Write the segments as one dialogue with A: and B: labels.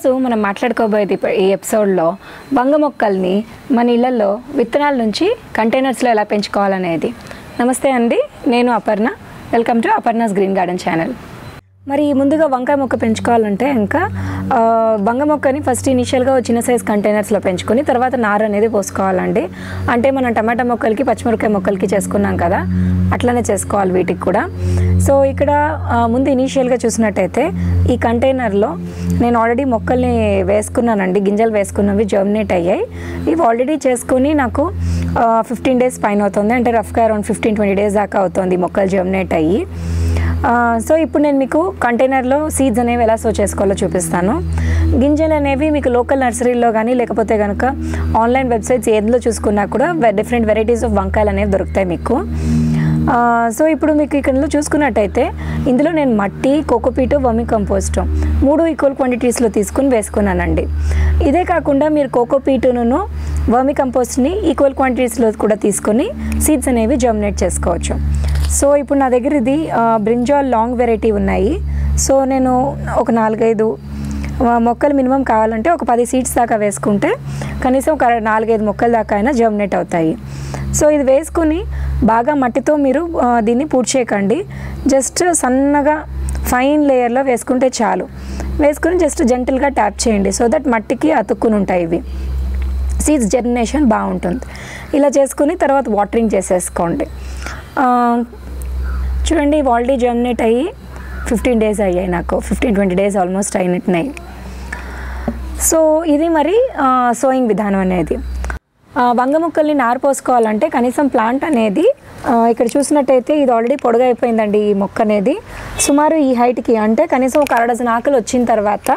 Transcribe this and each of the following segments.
A: ఈరోజు మనం మాట్లాడుకోబోయేది ఈ ఎపిసోడ్లో బంగ మొక్కల్ని మన ఇళ్ళలో విత్తనాల నుంచి కంటైనర్స్లో ఎలా పెంచుకోవాలనేది. నమస్తే అండి నేను Aparna. Welcome to Aparna's green garden channel. మరి ముందుగా వంకాయ మొక్క పెంచుకోవాలంటే ఇంకా బంగ మొక్కని ఫస్ట్ ఇనిషియల్గా చిన్న సైజ్ కంటైనర్స్లో పెంచుకొని తర్వాత నార అనేది పోసుకోవాలండి. అంటే మనం టమాటా మొక్కలకి పచ్చిమిరపకాయ మొక్కలకి చేసుకున్నాం కదా అట్లనే చేసుకోవాలి వీటికి కూడా. సో ఇక్కడ ముందు ఇనీషియల్గా చూసినట్టయితే ఈ కంటైనర్లో నేను ఆల్రెడీ మొక్కల్ని వేసుకున్నానండి గింజలు వేసుకున్నవి జర్మినేట్ అయ్యాయి. ఇవి ఆల్రెడీ చేసుకుని నాకు ఫిఫ్టీన్ డేస్ పైన అవుతుంది. అంటే రఫ్గా అరౌండ్ ఫిఫ్టీన్ ట్వంటీ డేస్ దాకా అవుతుంది మొక్కలు జర్మినేట్ అయ్యి. సో ఇప్పుడు నేను మీకు కంటైనర్లో సీడ్స్ అనేవి ఎలా సో చేసుకోవాలో చూపిస్తాను. గింజలు అనేవి మీకు లోకల్ నర్సరీలో కానీ లేకపోతే కనుక ఆన్లైన్ వెబ్సైట్స్ ఏదిలో చూసుకున్నా కూడా డిఫరెంట్ వెరైటీస్ ఆఫ్ వంకాయలు అనేవి దొరుకుతాయి మీకు. సో ఇప్పుడు మీకు ఇక్కడ చూసుకున్నట్టయితే ఇందులో నేను మట్టి కోకోపీటు వర్మి కంపోస్ట్ మూడు ఈక్వల్ క్వాంటిటీస్లో తీసుకుని వేసుకున్నానండి. ఇదే కాకుండా మీరు కోకోపీటును వర్మి కంపోస్ట్ని ఈక్వల్ క్వాంటిటీస్లో కూడా తీసుకొని సీడ్స్ అనేవి జర్మినేట్ చేసుకోవచ్చు. సో ఇప్పుడు నా దగ్గర ఇది బ్రింజాల్ లాంగ్ వెరైటీ ఉన్నాయి. సో నేను ఒక నాలుగైదు మొక్కలు మినిమం కావాలంటే ఒక పది సీడ్స్ దాకా వేసుకుంటే కనీసం ఒక నాలుగైదు మొక్కల దాకా అయినా జర్మినేట్ అవుతాయి. సో ఇది వేసుకుని బాగా మట్టితో మీరు దీన్ని పూర్తి చేయకండి. జస్ట్ సన్నగా ఫైన్ లేయర్లో వేసుకుంటే చాలు. వేసుకుని జస్ట్ జెంటల్గా ట్యాప్ చేయండి. సో దట్ మట్టికి అతుక్కుని ఉంటాయి ఇవి. సీడ్స్ జర్మినేషన్ బాగుంటుంది. ఇలా చేసుకుని తర్వాత వాటరింగ్ చేసేసుకోండి. చూడండి వాల్డీ ఆల్రెడీ జర్మినేట్ అయ్యి ఫిఫ్టీన్ డేస్ అయ్యాయి నాకు. ఫిఫ్టీన్ ట్వంటీ డేస్ ఆల్మోస్ట్ అయినట్టున్నాయి. సో ఇది మరి సోయింగ్ విధానం అనేది. వంగ ముక్కల్ని నారు పోసుకోవాలంటే కనీసం ప్లాంట్ అనేది ఇక్కడ చూసినట్టయితే ఇది ఆల్రెడీ పొడుగైపోయిందండి ఈ మొక్క అనేది. సుమారు ఈ హైట్కి అంటే కనీసం ఒక అరడజన్ ఆకులు వచ్చిన తర్వాత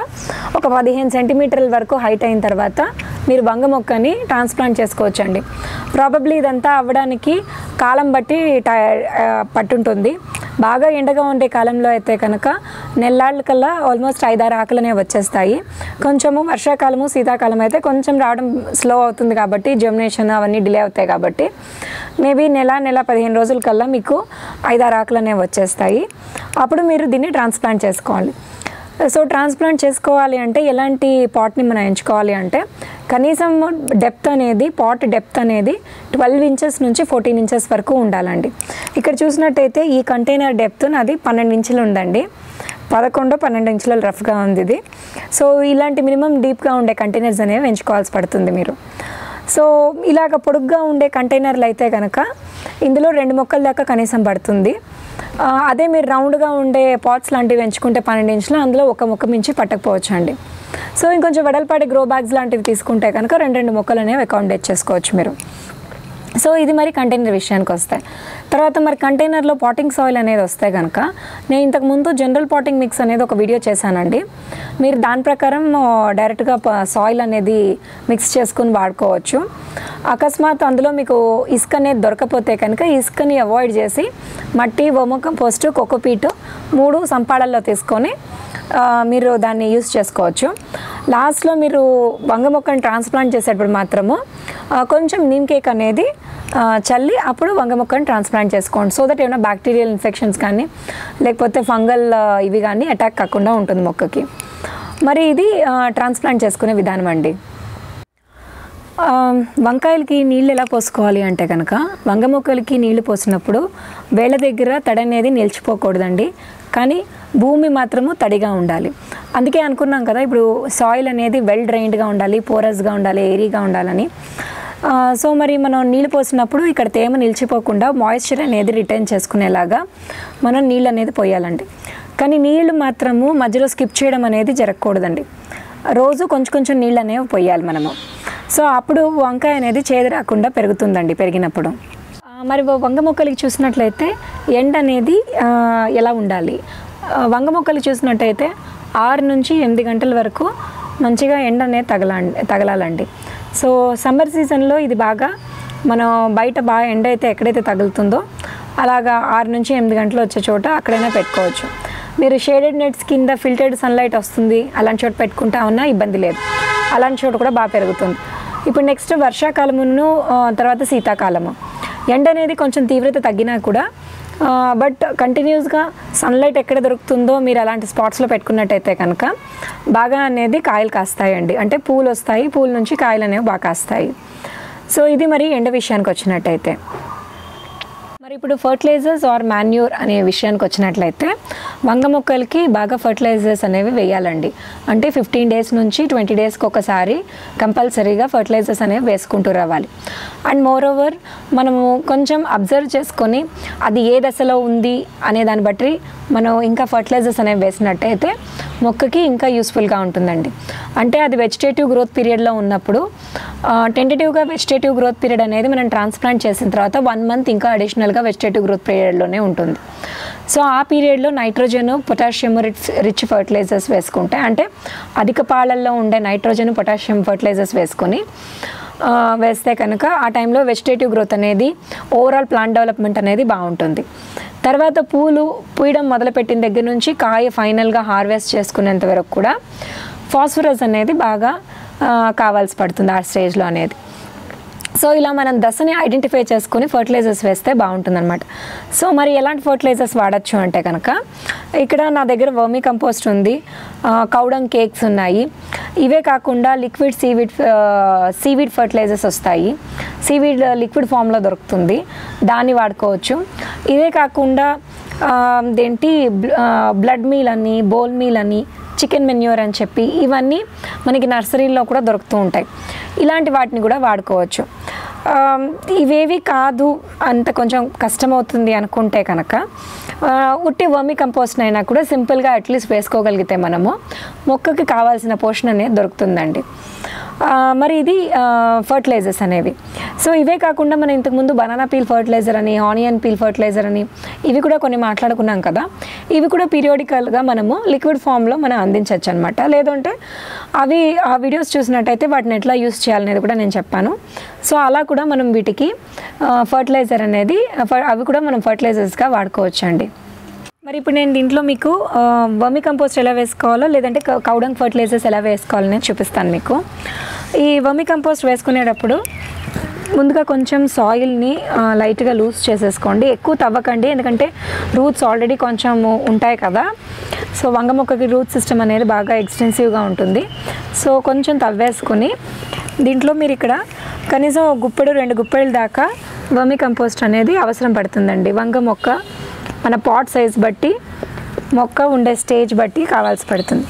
A: ఒక పదిహేను సెంటీమీటర్ల వరకు హైట్ అయిన తర్వాత మీరు వంగ మొక్కని ట్రాన్స్ప్లాంట్ చేసుకోవచ్చండి. ప్రాబబ్లీ ఇదంతా అవ్వడానికి కాలం బట్టి పట్టుంటుంది. బాగా ఎండగా ఉండే కాలంలో అయితే కనుక నెల్లాళ్ళ కల్లా ఆల్మోస్ట్ ఐదారు ఆకులనే వచ్చేస్తాయి. కొంచెము వర్షాకాలము శీతాకాలం అయితే కొంచెం రావడం స్లో అవుతుంది కాబట్టి జర్మినేషన్ అవన్నీ డిలే అవుతాయి కాబట్టి మేబీ నెల నెల పదిహేను రోజుల కల్లా మీకు ఐదారు ఆకులనే వచ్చేస్తాయి. అప్పుడు మీరు దీన్ని ట్రాన్స్ప్లాంట్ చేసుకోవాలి. సో ట్రాన్స్ప్లాంట్ చేసుకోవాలి అంటే ఎలాంటి పాట్ని మనం ఎంచుకోవాలి అంటే కనీసం డెప్త్ అనేది పాట్ డెప్త్ అనేది ట్వెల్వ్ ఇంచెస్ నుంచి ఫోర్టీన్ ఇంచెస్ వరకు ఉండాలండి. ఇక్కడ చూసినట్టయితే ఈ కంటైనర్ డెప్త్ నాది పన్నెండు ఇంచులు ఉందండి. పదకొండు పన్నెండు ఇంచుల రఫ్గా ఉంది ఇది సో ఇలాంటి మినిమం డీప్గా ఉండే కంటైనర్స్ అనేవి ఎంచుకోవాల్సి పడుతుంది మీరు. సో ఇలాగ పొడుగ్గా ఉండే కంటైనర్లు అయితే కనుక ఇందులో రెండు మొక్కల దాకా కనీసం పడుతుంది. అదే మీరు రౌండ్గా ఉండే పాట్స్ లాంటివి ఎంచుకుంటే పన్నెండు ఇంచులు అందులో ఒక మొక్క మించి పట్టకపోవచ్చు అండి సో ఇంకొంచెం వెడల్పాటి గ్రో బ్యాగ్స్ లాంటివి తీసుకుంటే కనుక రెండు రెండు మొక్కలు అనేవి అకామిడేట్ చేసుకోవచ్చు మీరు. సో ఇది మరి కంటైనర్ విషయానికి వస్తే. తర్వాత మరి కంటైనర్లో పాటింగ్ సాయిల్ అనేది వస్తే కనుక నేను ఇంతకు ముందు జనరల్ పాటింగ్ మిక్స్ అనేది ఒక వీడియో చేశానండి. మీరు దాని ప్రకారం డైరెక్ట్గా సాయిల్ అనేది మిక్స్ చేసుకుని వాడుకోవచ్చు. అకస్మాత్ అందులో మీకు ఇసుక అనేది దొరకపోతే కనుక ఇసుకని అవాయిడ్ చేసి మట్టి వొమ్మ పోస్ట్ కోకోపీట్ మూడు సంపాడల్లో తీసుకొని మీరు దాన్ని యూస్ చేసుకోవచ్చు. లాస్ట్లో మీరు వంగ మొక్కని ట్రాన్స్ప్లాంట్ చేసేటప్పుడు మాత్రము కొంచెం నీమ్ కేక్ అనేది చల్లి అప్పుడు వంగ మొక్కని ట్రాన్స్ప్లాంట్ చేసుకోండి. సో దట్ ఏమైనా బ్యాక్టీరియల్ ఇన్ఫెక్షన్స్ కానీ లేకపోతే ఫంగల్ ఇవి కానీ అటాక్ కాకుండా ఉంటుంది మొక్కకి. మరి ఇది ట్రాన్స్ప్లాంట్ చేసుకునే విధానం అండి. వంకాయలకి నీళ్ళు ఎలా పోసుకోవాలి అంటే కనుక వంగ మొక్కలకి నీళ్ళు పోసినప్పుడు వేళ్ళ దగ్గర తడి అనేది నిలిచిపోకూడదండి. కానీ భూమి మాత్రము తడిగా ఉండాలి. అందుకే అనుకున్నాం కదా ఇప్పుడు సాయిల్ అనేది వెల్ డ్రైన్డ్గా ఉండాలి పోరస్గా ఉండాలి ఏరీగా ఉండాలని. సో మరి మనం నీళ్ళు పోసినప్పుడు ఇక్కడ తేమ నిలిచిపోకుండా మాయిశ్చర్ అనేది రిటైన్ చేసుకునేలాగా మనం నీళ్ళు అనేది పోయాలండి. కానీ నీళ్ళు మాత్రము మధ్యలో స్కిప్ చేయడం అనేది జరగకూడదండి. రోజు కొంచెం కొంచెం నీళ్ళు అనేవి పోయాలి మనము. సో అప్పుడు వంకాయ అనేది చేదు రాకుండా పెరుగుతుందండి పెరిగినప్పుడు. మరి వంగ మొక్కలకి చూసినట్లయితే ఎండ అనేది ఎలా ఉండాలి? వంగ మొక్కలు చూసినట్టయితే ఆరు నుంచి ఎనిమిది గంటల వరకు మంచిగా ఎండ అనేది తగలా తగలాలండి. సో సమ్మర్ సీజన్లో ఇది బాగా మనం బయట బాగా ఎండ అయితే ఎక్కడైతే తగులుతుందో అలాగా ఆరు నుంచి ఎనిమిది గంటలు వచ్చే చోట అక్కడైనా పెట్టుకోవచ్చు. మీరు షేడెడ్ నెట్స్ కింద ఫిల్టర్డ్ సన్లైట్ వస్తుంది అలాంటి చోట పెట్టుకుంటా ఉన్నా ఇబ్బంది లేదు. అలాంటి చోట కూడా బాగా పెరుగుతుంది. ఇప్పుడు నెక్స్ట్ వర్షాకాలమును తర్వాత శీతాకాలము. ఎండ అనేది కొంచెం తీవ్రత తగ్గినా కూడా బట్ కంటిన్యూస్గా సన్లైట్ ఎక్కడ దొరుకుతుందో మీరు అలాంటి స్పాట్స్లో పెట్టుకున్నట్టయితే కనుక బాగా అనేది కాయలు కాస్తాయండి. అంటే పూలు వస్తాయి పూల నుంచి కాయలు అనేవి బాగా కాస్తాయి. సో ఇది మరి ఎండ విషయానికి వచ్చినట్టయితే. మరి ఇప్పుడు ఫర్టిలైజర్స్ ఆర్ మాన్యూర్ అనే విషయానికి వచ్చినట్లయితే వంగ మొక్కలకి బాగా ఫర్టిలైజర్స్ అనేవి వేయాలండి. అంటే ఫిఫ్టీన్ డేస్ నుంచి ట్వంటీ డేస్కి ఒకసారి కంపల్సరీగా ఫర్టిలైజర్స్ అనేవి వేసుకుంటూ రావాలి. అండ్ మోర్ ఓవర్ మనము కొంచెం అబ్జర్వ్ చేసుకొని అది ఏ దశలో ఉంది అనే దాన్ని బట్టి మనం ఇంకా ఫర్టిలైజర్స్ అనేవి వేసినట్టయితే మొక్కకి ఇంకా యూస్ఫుల్గా ఉంటుందండి. అంటే అది వెజిటేటివ్ గ్రోత్ పీరియడ్లో ఉన్నప్పుడు టెంటేటివ్గా వెజిటేటివ్ గ్రోత్ పీరియడ్ అనేది మనం ట్రాన్స్ప్లాంట్ చేసిన తర్వాత వన్ మంత్ ఇంకా అడిషనల్గా వెజిటేటివ్ గ్రోత్ పీరియడ్లోనే ఉంటుంది. సో ఆ పీరియడ్లో nitrogen potassium rich rich fertilisers వేసుకుంటే అంటే అధిక పాలల్లో ఉండే నైట్రోజన్ పొటాషియం ఫర్టిలైజర్స్ వేసుకొని వేస్తే కనుక ఆ టైంలో వెజిటేటివ్ గ్రోత్ అనేది ఓవరాల్ ప్లాంట్ డెవలప్మెంట్ అనేది బాగుంటుంది. తర్వాత పూలు పూయడం మొదలుపెట్టిన దగ్గర నుంచి కాయ ఫైనల్గా హార్వెస్ట్ చేసుకునేంత వరకు కూడా ఫాస్ఫరస్ అనేది బాగా కావాల్సి పడుతుంది ఆ స్టేజ్లో అనేది. సో ఇలా మనం దశని ఐడెంటిఫై చేసుకుని ఫర్టిలైజర్స్ వేస్తే బాగుంటుందన్నమాట. సో మరి ఎలాంటి ఫర్టిలైజర్స్ వాడచ్చు అంటే కనుక ఇక్కడ నా దగ్గర వర్మీ కంపోస్ట్ ఉంది కౌడంగ్ కేక్స్ ఉన్నాయి. ఇవే కాకుండా లిక్విడ్ సీవిడ్ సీవిడ్ ఫర్టిలైజర్స్ వస్తాయి. సీవిడ్ లిక్విడ్ ఫామ్లో దొరుకుతుంది దాన్ని వాడుకోవచ్చు. ఇదే కాకుండా దేంటి బ్లడ్ మీల్ అని బోల్ మీల్ అని చికెన్ మెన్యూర్ అని చెప్పి ఇవన్నీ మనకి నర్సరీలో కూడా దొరుకుతూ ఉంటాయి. ఇలాంటి వాటిని కూడా వాడుకోవచ్చు. ఇవేవి కాదు అంత కొంచెం కష్టమవుతుంది అనుకుంటే కనుక ఉట్టి వర్మి కంపోస్ట్ అయినా కూడా సింపుల్గా అట్లీస్ట్ వేసుకోగలిగితే మనము మొక్కకి కావాల్సిన పోషణ అనేది దొరుకుతుందండి. మరి ఇది ఫర్టిలైజర్స్ అనేవి. సో ఇవే కాకుండా మనం ఇంతకుముందు బనానా పీల్ ఫర్టిలైజర్ అని ఆనియన్ పీల్ ఫర్టిలైజర్ అని ఇవి కూడా కొన్ని మాట్లాడుకున్నాం కదా. ఇవి కూడా పీరియాడికల్గా మనము లిక్విడ్ ఫామ్లో మనం అందించవచ్చు అనమాట లేదంటే అవి ఆ వీడియోస్ చూసినట్టయితే వాటిని ఎట్లా యూస్ చేయాలనేది కూడా నేను చెప్పాను. సో అలా కూడా మనం వీటికి ఫర్టిలైజర్ అనేది ఫ- అవి కూడా మనం ఫర్టిలైజర్స్గా వాడుకోవచ్చండి. మరి ఇప్పుడు నేను దీంట్లో మీకు వర్మి కంపోస్ట్ ఎలా వేసుకోవాలో లేదంటే కౌడంగ్ ఫర్టిలైజర్స్ ఎలా వేసుకోవాలో నేను చూపిస్తాను మీకు. ఈ వర్మి కంపోస్ట్ వేసుకునేటప్పుడు ముందుగా కొంచెం సాయిల్ని లైట్గా లూజ్ చేసేసుకోండి. ఎక్కువ తవ్వకండి ఎందుకంటే రూట్స్ ఆల్రెడీ కొంచెం ఉంటాయి కదా. సో వంగ మొక్కకి రూట్ సిస్టమ్ అనేది బాగా ఎక్స్టెన్సివ్గా ఉంటుంది. సో కొంచెం తవ్వేసుకుని దీంట్లో మీరు ఇక్కడ కనీసం గుప్పెడు రెండు గుప్పెడు దాకా వర్మి కంపోస్ట్ అనేది అవసరం పడుతుందండి. వంగ మొక్క మన పాట్ సైజ్ బట్టి మొక్క ఉండే స్టేజ్ బట్టి కావాల్సి పడుతుంది.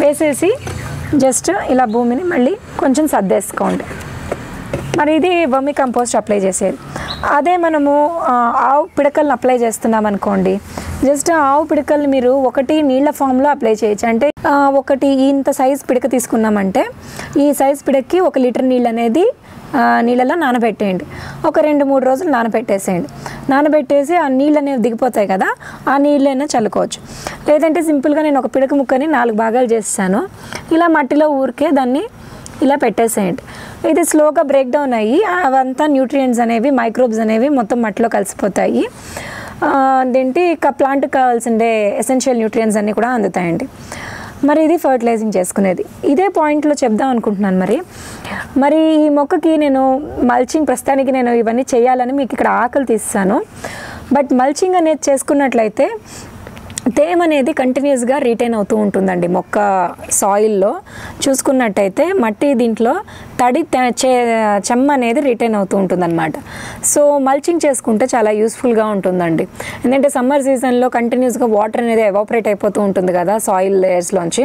A: వేసేసి జస్ట్ ఇలా భూమిని మళ్ళీ కొంచెం సర్దేసుకోండి. మరి ఇది వర్మి కంపోస్ట్ అప్లై చేసేది. అదే మనము ఆవు పిడకలను అప్లై చేస్తున్నాం అనుకోండి. జస్ట్ ఆవు పిడకలు మీరు ఒకటి నీళ్ళ ఫామ్లో అప్లై చేయొచ్చు. అంటే ఒకటి ఇంత సైజ్ పిడక తీసుకున్నామంటే ఈ సైజ్ పిడక్కి ఒక లీటర్ నీళ్ళు అనేది నీళ్ళలో నానబెట్టేయండి. ఒక రెండు మూడు రోజులు నానబెట్టేసేయండి. నానబెట్టేసి ఆ నీళ్ళు అనేవి దిగిపోతాయి కదా ఆ నీళ్ళైనా చల్లుకోవచ్చు. లేదంటే సింపుల్గా నేను ఒక పిడక ముక్కని నాలుగు భాగాలు చేస్తాను ఇలా మట్టిలో ఊరికే దాన్ని ఇలా పెట్టేసేయండి. ఇది స్లోగా బ్రేక్ డౌన్ అయ్యి అవంతా న్యూట్రియంట్స్ అనేవి మైక్రోబ్స్ అనేవి మొత్తం మట్టిలో కలిసిపోతాయి. అదేంటి ఇక ప్లాంట్కి కావాల్సిండే ఎసెన్షియల్ న్యూట్రియంట్స్ అన్నీ కూడా అందుతాయండి. మరి ఇది ఫర్టిలైజింగ్ చేసుకునేది. ఇదే పాయింట్లో చెప్దాం అనుకుంటున్నాను మరి. మరి ఈ మొక్కకి నేను మల్చింగ్ ప్రస్తుతానికి నేను ఇవన్నీ చేయాలని మీకు ఇక్కడ ఆకలి తీస్తాను. బట్ మల్చింగ్ అనేది చేసుకున్నట్లయితే తేమ అనేది కంటిన్యూస్గా రీటైన్ అవుతూ ఉంటుందండి మొక్క సాయిల్లో చూసుకున్నట్టయితే మట్టి దీంట్లో తడి చెమ్మ అనేది రిటైన్ అవుతూ ఉంటుందన్నమాట. సో మల్చింగ్ చేసుకుంటే చాలా యూస్ఫుల్గా ఉంటుందండి. ఎందుకంటే సమ్మర్ సీజన్లో కంటిన్యూస్గా వాటర్ అనేది ఎవాపరేట్ అయిపోతూ ఉంటుంది కదా సాయిల్ లేయర్స్లోంచి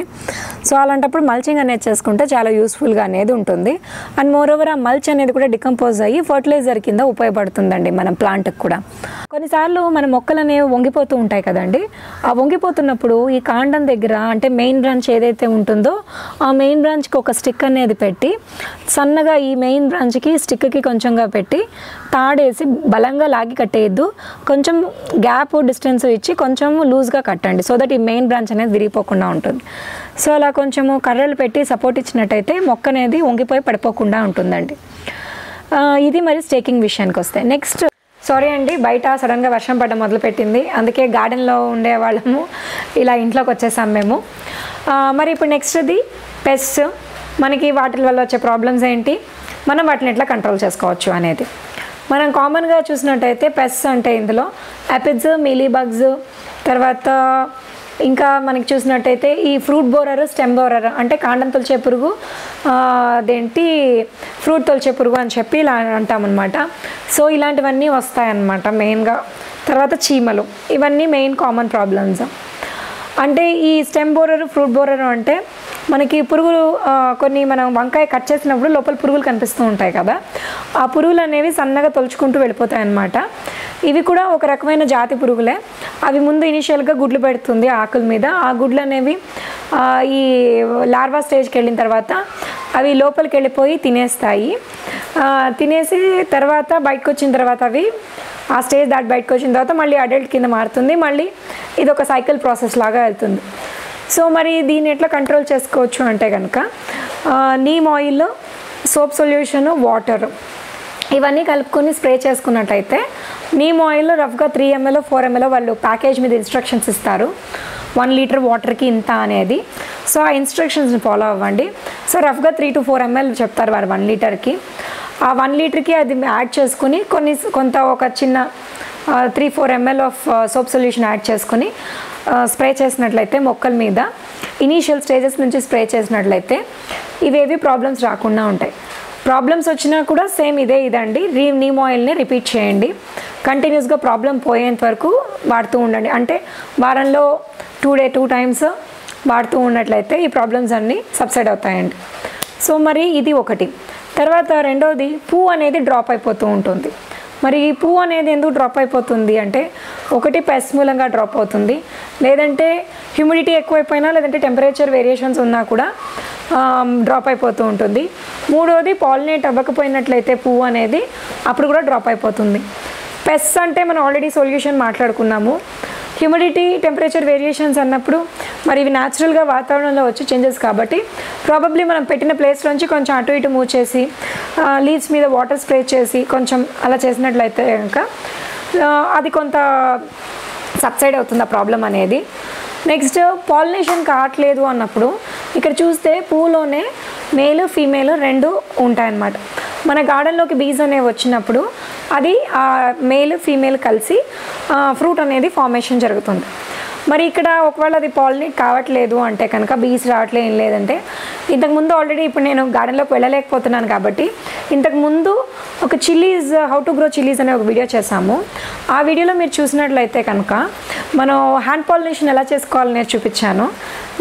A: సో అలాంటప్పుడు మల్చింగ్ అనేది చేసుకుంటే చాలా యూస్ఫుల్గా అనేది ఉంటుంది. అండ్ మోర్ ఓవర్ ఆ మల్చ్ అనేది కూడా డికంపోజ్ అయ్యి ఫర్టిలైజర్ కింద ఉపయోగపడుతుందండి మన ప్లాంట్కి కూడా. కొన్నిసార్లు మన మొక్కలు అనేవి వంగిపోతూ ఉంటాయి కదండి. ఆ వంగిపోతున్నప్పుడు ఈ కాండం దగ్గర అంటే మెయిన్ బ్రాంచ్ ఏదైతే ఉంటుందో ఆ మెయిన్ బ్రాంచ్కి ఒక స్టిక్ అనేది పెట్టి సన్నగా ఈ మెయిన్ బ్రాంచ్కి స్టిక్కి కొంచెంగా పెట్టి తాడేసి బలంగా లాగి కట్టేయద్దు. కొంచెం గ్యాప్ డిస్టెన్స్ ఇచ్చి కొంచెం లూజ్గా కట్టండి సో దట్ ఈ మెయిన్ బ్రాంచ్ అనేది విరిగిపోకుండా ఉంటుంది. సో అలా కొంచెము కర్రలు పెట్టి సపోర్ట్ ఇచ్చినట్టయితే మొక్క అనేది వంగిపోయి పడిపోకుండా ఉంటుందండి. ఇది మరి స్టేకింగ్ విషయానికి వస్తే. నెక్స్ట్ సారీ అండి బయట సడన్గా వర్షం పడడం మొదలుపెట్టింది. అందుకే గార్డెన్లో ఉండే వాళ్ళము ఇలా ఇంట్లోకి వచ్చేసాం మేము. మరి ఇప్పుడు నెక్స్ట్ది పెస్ట్ మనకి వాటి వల్ల వచ్చే ప్రాబ్లమ్స్ ఏంటి? మనం వాటిని ఎట్లా కంట్రోల్ చేసుకోవచ్చు అనేది. మనం కామన్గా చూసినట్టయితే పెస్ అంటే ఇందులో యాపిడ్స్ మిలీ బగ్స్ తర్వాత ఇంకా మనకి చూసినట్టయితే ఈ ఫ్రూట్ బోరర్ స్టెమ్ బోరర్ అంటే కాండం తొలిచే పురుగు అదేంటి? ఫ్రూట్ తొలిచే పురుగు అని చెప్పి ఇలా అంటామన్నమాట సో ఇలాంటివన్నీ వస్తాయన్నమాట మెయిన్గా తర్వాత చీమలు ఇవన్నీ మెయిన్ కామన్ ప్రాబ్లమ్స్ అంటే ఈ స్టెమ్ బోరర్ ఫ్రూట్ బోరర్ అంటే మనకి పురుగులు కొన్ని మనం వంకాయ కట్ చేసినప్పుడు లోపల పురుగులు కనిపిస్తూ ఉంటాయి కదా. ఆ పురుగులు అనేవి సన్నగా తొలుచుకుంటూ వెళ్ళిపోతాయి అన్నమాట ఇవి కూడా ఒక రకమైన జాతి పురుగులే. అవి ముందు ఇనిషియల్గా గుడ్లు పెడుతుంది ఆకుల మీద. ఆ గుడ్లు అనేవి ఈ లార్వా స్టేజ్కి వెళ్ళిన తర్వాత అవి లోపలికి వెళ్ళిపోయి తినేస్తాయి. తినేసి తర్వాత బయటకు వచ్చిన తర్వాత అవి ఆ స్టేజ్ దాటి బయటకు వచ్చిన తర్వాత మళ్ళీ అడల్ట్ కింద మారుతుంది. మళ్ళీ ఇది ఒక సైకిల్ ప్రాసెస్ లాగా వెళ్తుంది. సో మరి దీన్ని ఎట్లా కంట్రోల్ చేసుకోవచ్చు అంటే కనుక neem oil soap solution water ఇవన్నీ కలుపుకొని స్ప్రే చేసుకున్నట్టయితే నీమ్ ఆయిల్ రఫ్గా త్రీ ఎంఎల్ ఫోర్ ఎంఎల్ వాళ్ళు ప్యాకేజ్ మీద ఇన్స్ట్రక్షన్స్ ఇస్తారు. వన్ లీటర్ వాటర్కి ఇంత అనేది. సో ఆ ఇన్స్ట్రక్షన్స్ని ఫాలో అవ్వండి. సో రఫ్గా త్రీ టు ఫోర్ ఎంఎల్ చెప్తారు వారు వన్ లీటర్కి ఆ వన్ లీటర్కి అది యాడ్ చేసుకుని కొన్ని కొంత ఒక చిన్న three four ML of soap solution add చేసుకుని స్ప్రే చేసినట్లయితే మొక్కల మీద. ఇనీషియల్ స్టేజెస్ నుంచి స్ప్రే చేసినట్లయితే ఇవేవి ప్రాబ్లమ్స్ రాకుండా ఉంటాయి. ప్రాబ్లమ్స్ వచ్చినా కూడా సేమ్ ఇదే ఇదండి. రీ నీమ్ ఆయిల్ని రిపీట్ చేయండి. కంటిన్యూస్గా ప్రాబ్లం పోయేంత వరకు వాడుతూ ఉండండి. అంటే వారంలో టూ డే టూ టైమ్స్ వాడుతూ ఉన్నట్లయితే ఈ ప్రాబ్లమ్స్ అన్నీ సబ్సైడ్ అవుతాయండి. సో మరి ఇది ఒకటి. తర్వాత రెండవది పువ్వు అనేది డ్రాప్ అయిపోతూ ఉంటుంది. మరి ఈ పువ్వు అనేది ఎందుకు డ్రాప్ అయిపోతుంది అంటే ఒకటి పెస్ట్ మూలంగా డ్రాప్ అవుతుంది. లేదంటే హ్యూమిడిటీ ఎక్కువైపోయినా లేదంటే టెంపరేచర్ వేరియేషన్స్ ఉన్నా కూడా um, డ్రాప్ అయిపోతూ ఉంటుంది. మూడోది పాలినేట్ అవ్వకపోయినట్లయితే పువ్వు అనేది అప్పుడు కూడా డ్రాప్ అయిపోతుంది. పెస్ట్ అంటే మనం ఆల్రెడీ సొల్యూషన్ మాట్లాడుకున్నాము. హ్యూమిడిటీ టెంపరేచర్ వేరియేషన్స్ అన్నప్పుడు మరి ఇవి న్యాచురల్గా వాతావరణంలో వచ్చే చేంజెస్ కాబట్టి ప్రాబబ్లీ మనం పెట్టిన ప్లేస్లోంచి కొంచెం అటు ఇటు మూవ్ చేసి లీవ్స్ మీద వాటర్ స్ప్రే చేసి కొంచెం అలా చేసినట్లయితే కనుక అది కొంత సబ్సైడ్ అవుతుంది ఆ ప్రాబ్లం అనేది. నెక్స్ట్ పాలినేషన్ కావట్లేదు అన్నప్పుడు ఇక్కడ చూస్తే పూలోనే మేలు ఫీమేల్ రెండు ఉంటాయన్నమాట. మన గార్డెన్లోకి బీజ్ అనేవి వచ్చినప్పుడు అది మేల్ ఫీమేల్ కలిసి ఫ్రూట్ అనేది ఫార్మేషన్ జరుగుతుంది. మరి ఇక్కడ ఒకవేళ అది పాలినేట్ కావట్లేదు అంటే కనుక బీస్ రావట్లేదు ఏం లేదంటే ఇంతకుముందు ఆల్రెడీ ఇప్పుడు నేను గార్డెన్లోకి వెళ్ళలేకపోతున్నాను కాబట్టి ఇంతకుముందు ఒక chillies how to grow chillies అనే ఒక వీడియో చేశాము. ఆ వీడియోలో మీరు చూసినట్లయితే కనుక మనం హ్యాండ్ పాలినేషన్ ఎలా చేసుకోవాలని నేను చూపించాను.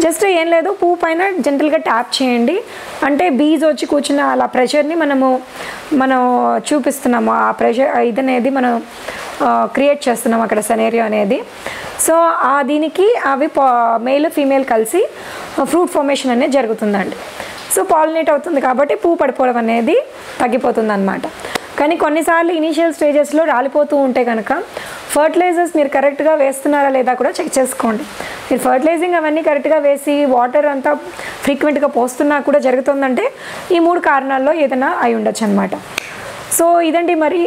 A: జస్ట్ ఏం లేదు పువ్వు పైన జనరల్గా ట్యాప్ చేయండి. అంటే బీజ్ వచ్చి కూర్చున్న అలా ప్రెషర్ని మనము మనం చూపిస్తున్నాము. ఆ ప్రెషర్ ఇది అనేది మనం క్రియేట్ చేస్తున్నాం అక్కడ సెనేరియో అనేది. సో ఆ దీనికి అవి మేల్ ఫీమేల్ కలిసి uh, ఫ్రూట్ ఫార్మేషన్ అనేది జరుగుతుందండి. సో పాలినేట్ అవుతుంది కాబట్టి పువ్వు పడిపోవడం అనేది తగ్గిపోతుంది అనమాట కానీ కొన్నిసార్లు ఇనీషియల్ స్టేజెస్లో రాలిపోతూ ఉంటే కనుక ఫర్టిలైజర్స్ మీరు కరెక్ట్గా వేస్తున్నారా లేదా కూడా చెక్ చేసుకోండి. మీరు ఫర్టిలైజింగ్ అవన్నీ కరెక్ట్గా వేసి వాటర్ అంతా ఫ్రీక్వెంట్గా పోస్తున్నా కూడా జరుగుతుందంటే ఈ మూడు కారణాల్లో ఏదైనా అయి ఉండొచ్చు అనమాట సో ఇదండి మరి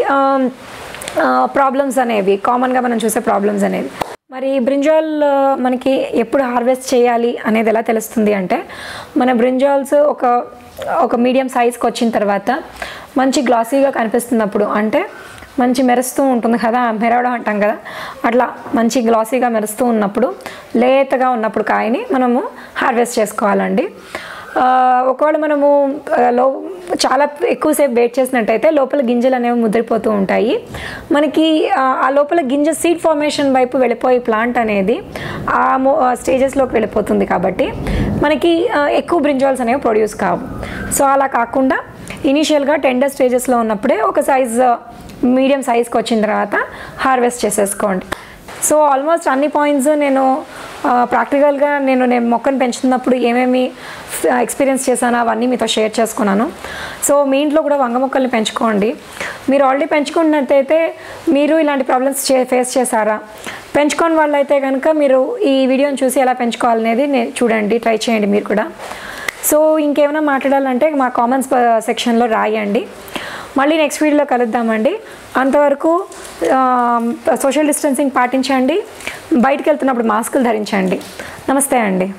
A: ప్రాబ్లమ్స్ అనేవి. కామన్గా మనం చూసే ప్రాబ్లమ్స్ అనేవి. మరి బ్రింజాల్ మనకి ఎప్పుడు హార్వెస్ట్ చేయాలి అనేది ఎలా తెలుస్తుంది అంటే మన బ్రింజాల్స్ ఒక ఒక మీడియం సైజ్కి వచ్చిన తర్వాత మంచి గ్లాసీగా కనిపిస్తున్నప్పుడు అంటే మంచి మెరుస్తూ ఉంటుంది కదా మెరవడం అంటాం కదా అట్లా మంచి గ్లాసీగా మెరుస్తూ ఉన్నప్పుడు లేతగా ఉన్నప్పుడు కాయని మనము హార్వెస్ట్ చేసుకోవాలండి. ఒకవేళ మనము లో చాలా ఎక్కువసేపు వెయిట్ చేసినట్టయితే లోపల గింజలు అనేవి ముదిరిపోతూ ఉంటాయి. మనకి ఆ, లోపల గింజ సీడ్ ఫార్మేషన్ వైపు వెళ్ళిపోయి ప్లాంట్ అనేది ఆ స్టేజెస్లోకి వెళ్ళిపోతుంది కాబట్టి మనకి ఎక్కువ బ్రింజాల్స్ అనేవి ప్రొడ్యూస్ కావు. సో అలా కాకుండా ఇనీషియల్గా టెండర్ స్టేజెస్లో ఉన్నప్పుడే ఒక సైజ్ మీడియం సైజ్కి వచ్చిన తర్వాత హార్వెస్ట్ చేసేసుకోండి. సో ఆల్మోస్ట్ అన్ని పాయింట్స్ నేను ప్రాక్టికల్గా నేను నేను మొక్కను పెంచుతున్నప్పుడు ఏమేమి ఎక్స్పీరియన్స్ చేశానో అవన్నీ మీతో షేర్ చేసుకున్నాను. సో మీ ఇంట్లో కూడా వంగ మొక్కల్ని పెంచుకోండి. మీరు ఆల్రెడీ పెంచుకున్నట్టయితే మీరు ఇలాంటి ప్రాబ్లమ్స్ చే ఫేస్ చేశారా? పెంచుకోని వాళ్ళైతే కనుక మీరు ఈ వీడియోని చూసి ఎలా పెంచుకోవాలనేది నే- చూడండి ట్రై చేయండి మీరు కూడా. సో ఇంకేమైనా మాట్లాడాలంటే మా కామెంట్స్ సెక్షన్లో రాయండి. మళ్ళీ నెక్స్ట్ వీడియోలో కలుద్దామండి. అంతవరకు సోషల్ డిస్టెన్సింగ్ పాటించండి. బయటకు వెళ్తున్నప్పుడు మాస్కులు ధరించండి. నమస్తే అండి.